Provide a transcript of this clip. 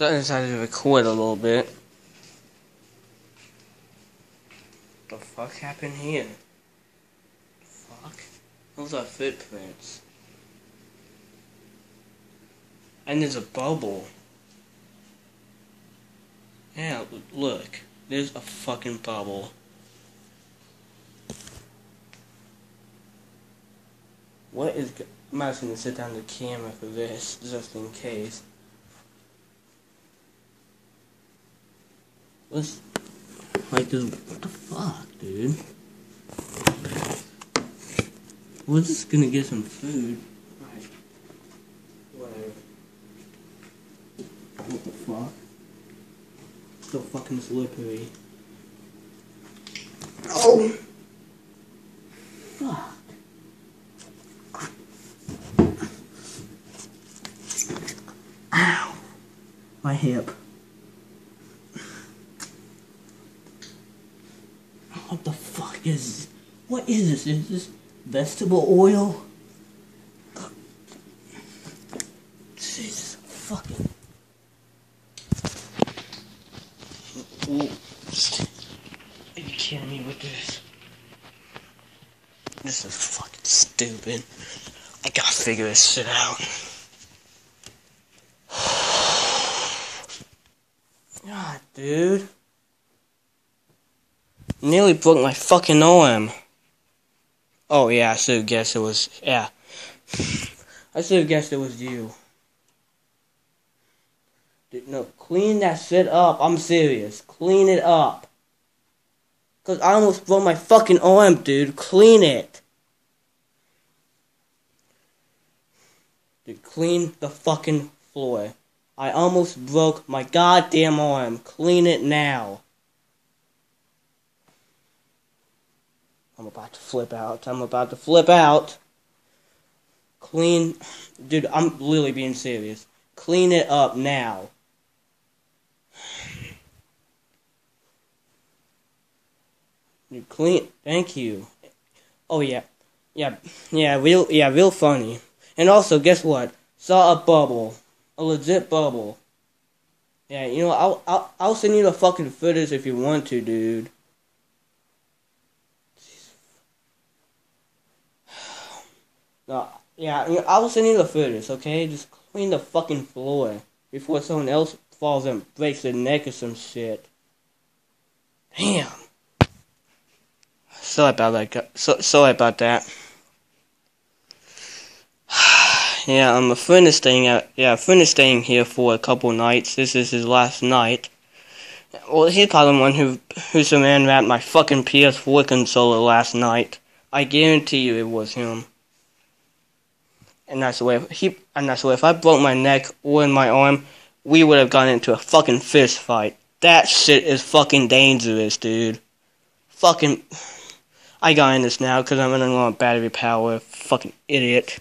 So I decided to record a little bit. The fuck happened here? Fuck. Those are footprints. And there's a bubble. Yeah, look. There's a fucking bubble. What is... I'm just gonna sit down the camera for this, just in case. What's... Like this... What the fuck, dude? We're just gonna get some food. Right. Whatever. What the fuck? So fucking slippery. Oh! Fuck. Ow. My hip. What the fuck is What is this? Is this vegetable oil? Jesus fucking. Are you kidding me with this? This is fucking stupid. I gotta figure this shit out. God, dude. Nearly broke my fucking arm. Oh, yeah, I should have guessed it was. Yeah. I should have guessed it was you. Dude, no, clean that shit up. I'm serious. Clean it up. Because I almost broke my fucking arm, dude. Clean it. Dude, clean the fucking floor. I almost broke my goddamn arm. Clean it now. I'm about to flip out. I'm about to flip out. Clean. Dude, I'm literally being serious. Clean it up now. You clean. Thank you. Oh yeah, yeah, yeah. Real, yeah, real funny. And also, guess what? Saw a bubble, a legit bubble. Yeah, you know, I'll, I'll, I'll send you the fucking footage if you want to, dude. No, yeah, I will send you the footage, okay? Just clean the fucking floor before someone else falls and breaks their neck or some shit. Damn. Sorry about that. So, sorry about that. yeah, um, a staying at. Yeah, a staying here for a couple nights. This is his last night. Well, he's probably the one who who's the man wrapped my fucking PS4 controller last night. I guarantee you it was him. And that's the way if he and that's the way if I broke my neck or in my arm, we would have gotten into a fucking fist fight. That shit is fucking dangerous, dude. Fucking I got in this now because I'm running on battery power. Fucking idiot.